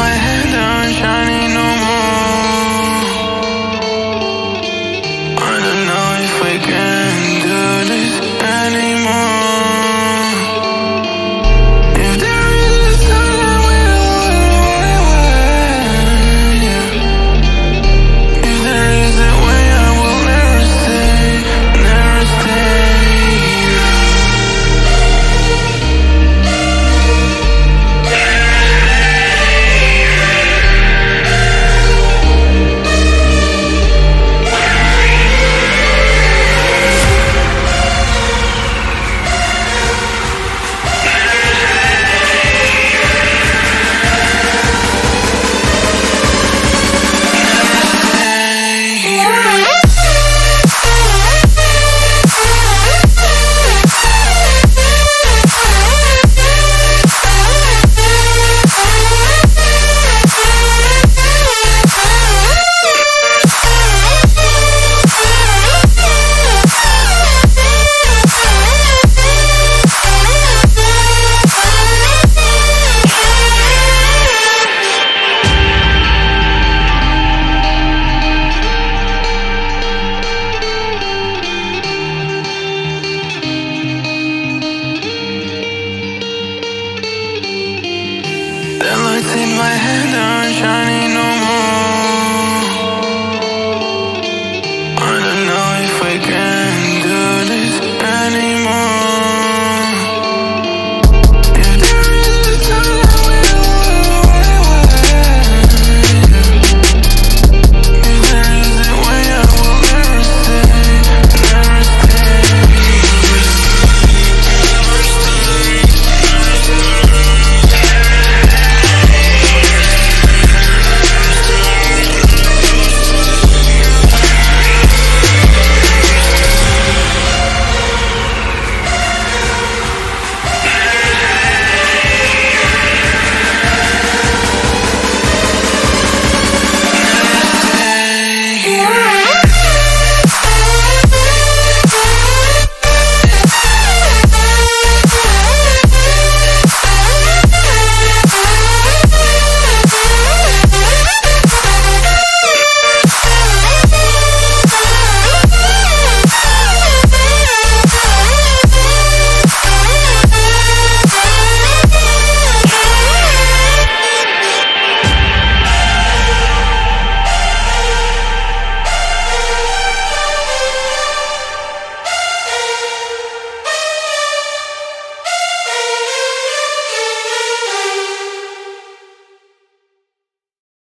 my head down, shiny no more. I don't know if we can my head down, shining on.